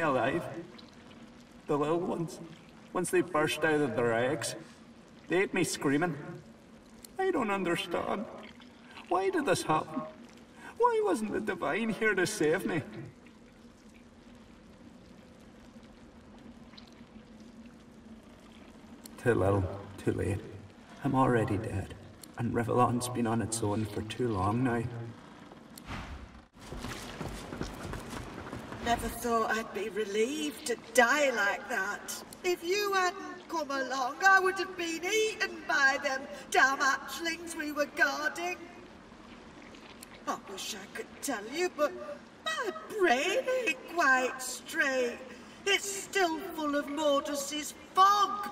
alive. The little ones, once they burst out of their eggs, they ate me screaming. I don't understand. Why did this happen? Why wasn't the Divine here to save me? Too little, too late. I'm already dead, and Rivellon's been on its own for too long now. Never thought I'd be relieved to die like that. If you hadn't come along, I would have been eaten by them damn hatchlings we were guarding. I wish I could tell you, but my brain ain't quite straight. It's still full of Mordus' fog.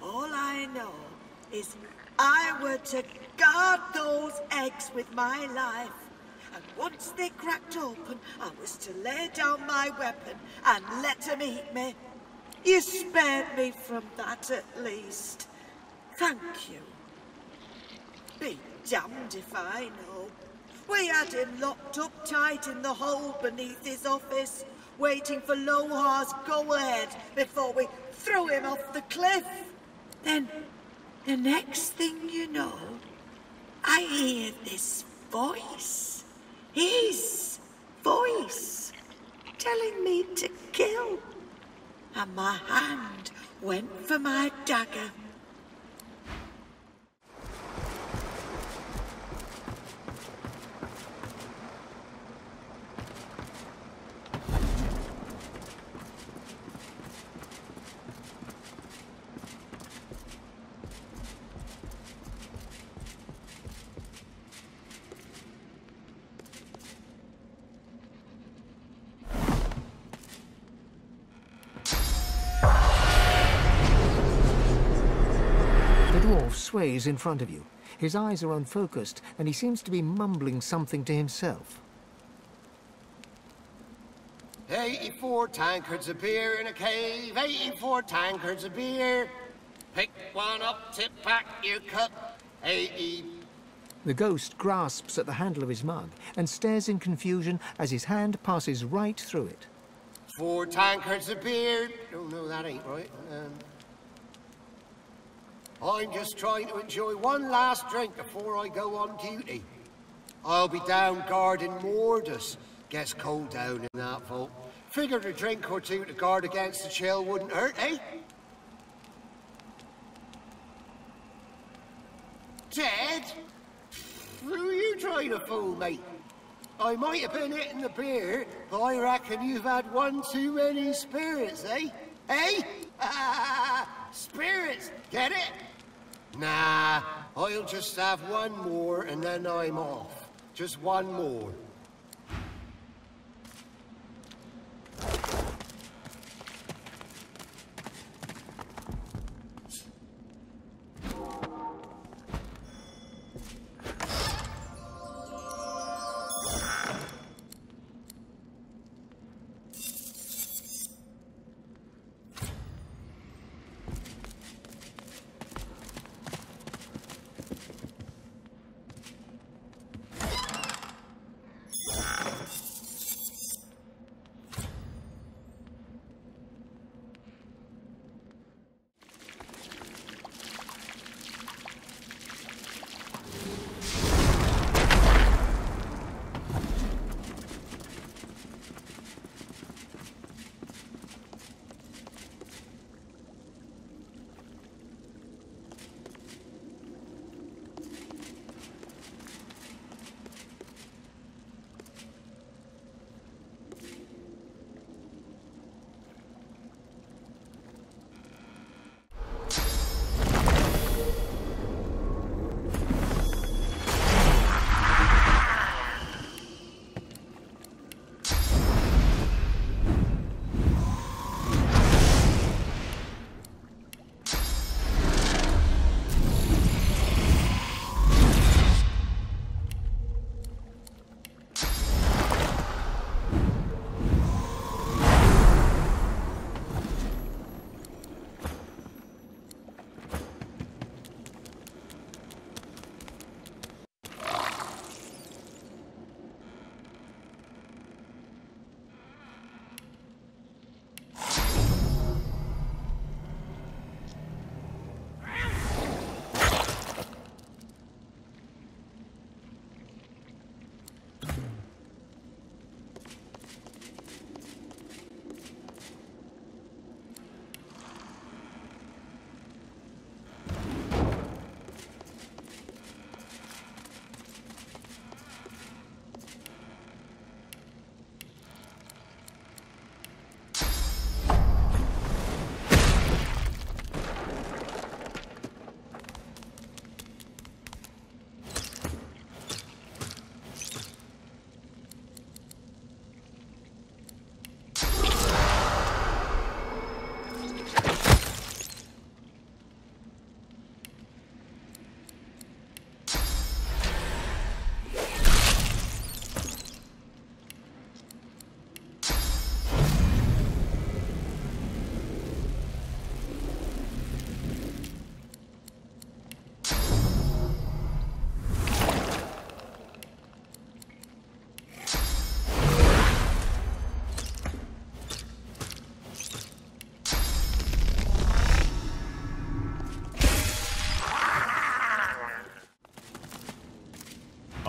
All I know is I were to guard those eggs with my life. And once they cracked open, I was to lay down my weapon and let them eat me. You spared me from that at least. Thank you. Be damned if I know. We had him locked up tight in the hole beneath his office, waiting for Lohar's go-ahead before we threw him off the cliff. Then, the next thing you know, I hear this voice. His voice. Telling me to kill. And my hand went for my dagger. Sways in front of you. His eyes are unfocused, and he seems to be mumbling something to himself. 84 tankards of beer in a cave, 84 tankards of beer. Pick one up, tip back your cup, 80. The ghost grasps at the handle of his mug and stares in confusion as his hand passes right through it. Four tankards of beer. Oh, no, that ain't right. Um, I'm just trying to enjoy one last drink before I go on duty. I'll be down guarding Mordus. Gets cold down in that vault. Figured a drink or two to guard against the chill wouldn't hurt, eh? Ted? Who are you trying to fool, mate? I might have been hitting the beer, but I reckon you've had one too many spirits, eh? Eh? spirits, get it? Nah, I'll just have one more and then I'm off. Just one more.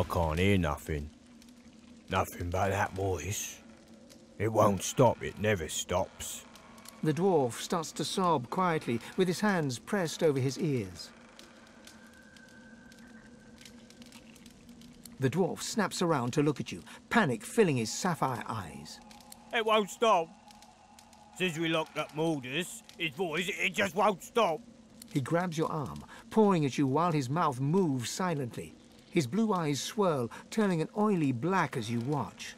I can't hear nothing. Nothing but that voice. It won't stop, it never stops. The dwarf starts to sob quietly, with his hands pressed over his ears. The dwarf snaps around to look at you, panic filling his sapphire eyes. It won't stop. Since we locked up Mordus, his voice, it just won't stop. He grabs your arm, pawing at you while his mouth moves silently. His blue eyes swirl, turning an oily black as you watch.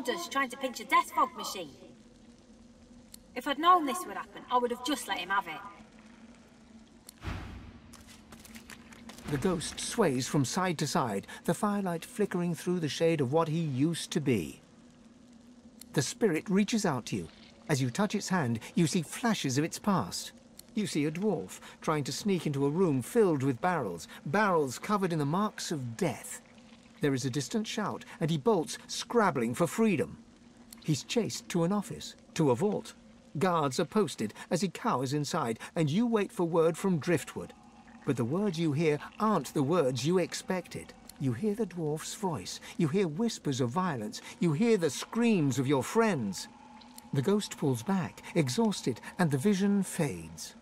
Mordus trying to pinch a death fog machine. If I'd known this would happen, I would have just let him have it. The ghost sways from side to side, the firelight flickering through the shade of what he used to be. The spirit reaches out to you. As you touch its hand, you see flashes of its past. You see a dwarf trying to sneak into a room filled with barrels, barrels covered in the marks of death. There is a distant shout, and he bolts, scrabbling for freedom. He's chased to an office, to a vault. Guards are posted as he cowers inside, and you wait for word from Driftwood. But the words you hear aren't the words you expected. You hear the dwarf's voice, you hear whispers of violence, you hear the screams of your friends. The ghost pulls back, exhausted, and the vision fades.